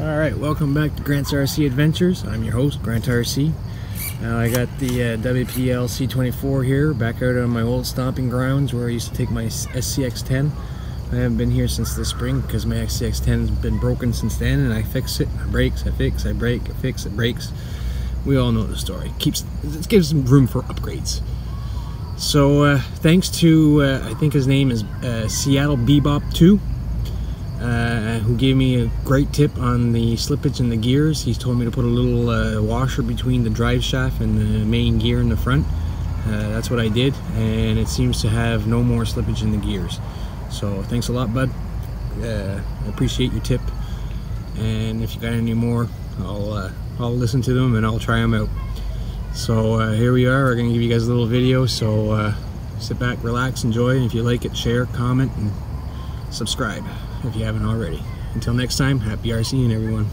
All right, welcome back to Grant's RC Adventures. I'm your host, Grant RC. I got the uh, WPL C24 here, back out on my old stomping grounds where I used to take my SCX10. I haven't been here since the spring because my SCX10 has been broken since then, and I fix it, I brakes, I fix, I break, I fix, it breaks. We all know the story. Keeps it gives room for upgrades. So uh, thanks to uh, I think his name is uh, Seattle Bebop 2 uh, who gave me a great tip on the slippage in the gears. He's told me to put a little uh, washer between the drive shaft and the main gear in the front. Uh, that's what I did, and it seems to have no more slippage in the gears. So thanks a lot, bud. Uh, I appreciate your tip. And if you got any more, I'll uh, I'll listen to them and I'll try them out. So here we are. We're gonna give you guys a little video. So sit back, relax, enjoy. And if you like it, share, comment, and subscribe if you haven't already. Until next time, happy RCing everyone.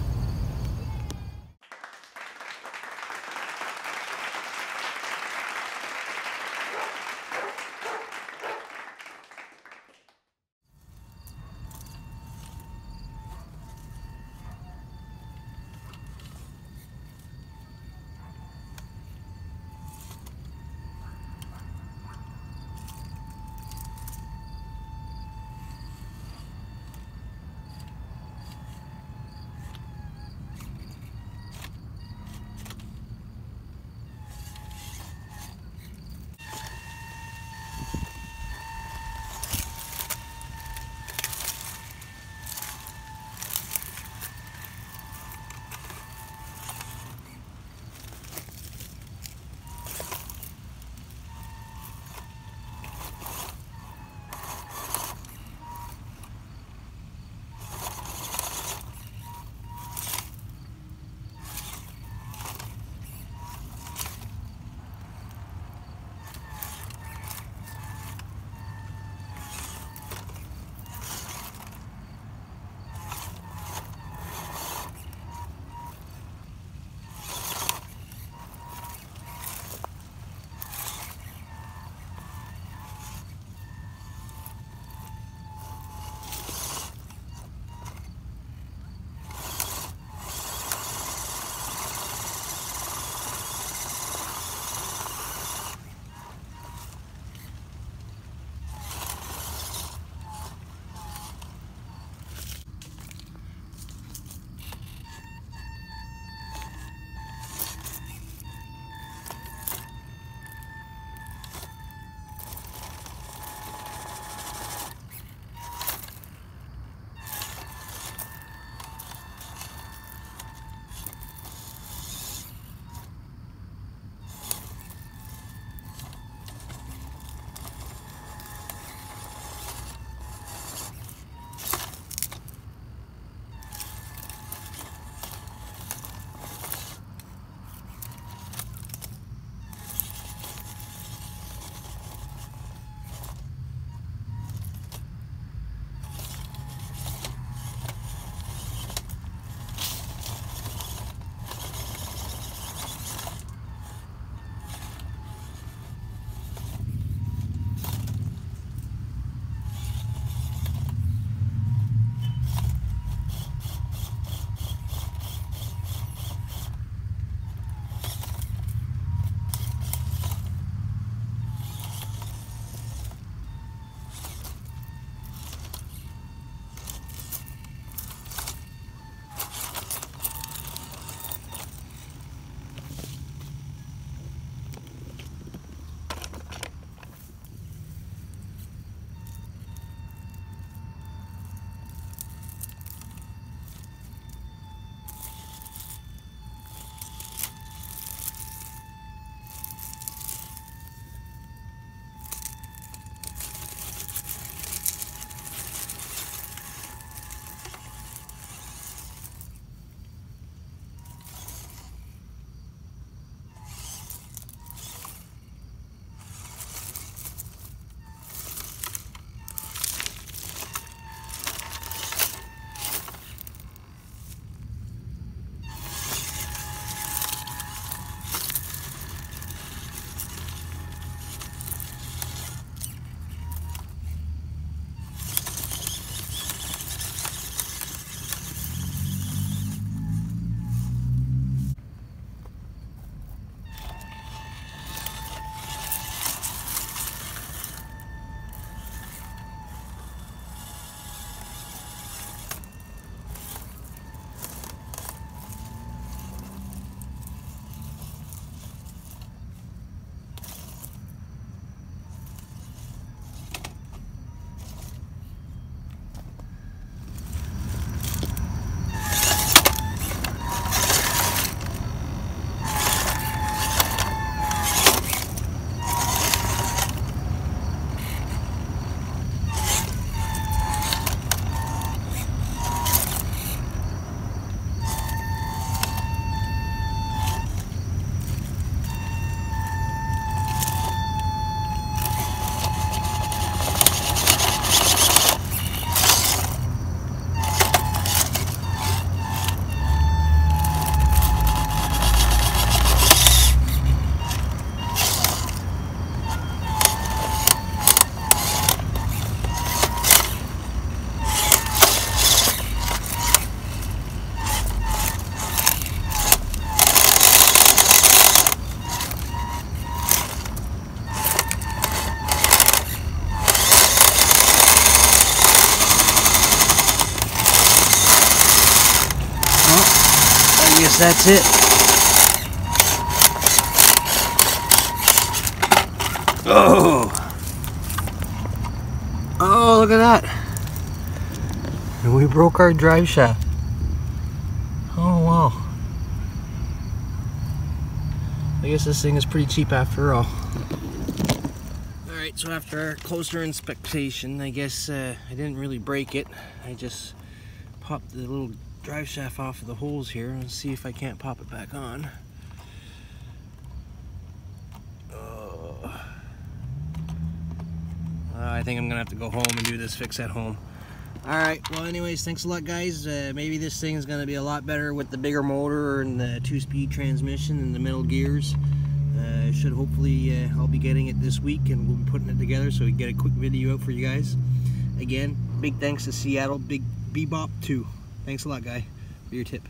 I guess that's it. Oh! Oh, look at that. And we broke our drive shaft. Oh, wow. I guess this thing is pretty cheap after all. Alright, so after closer inspection, I guess uh, I didn't really break it. I just popped the little drive shaft off of the holes here and see if I can't pop it back on. Oh. I think I'm gonna have to go home and do this fix at home. Alright, well anyways, thanks a lot guys. Uh, maybe this thing is to be a lot better with the bigger motor and the two-speed transmission and the middle gears. Uh, should hopefully, uh, I'll be getting it this week and we'll be putting it together so we get a quick video out for you guys. Again, big thanks to Seattle Big Bebop 2. Thanks a lot guy for your tip.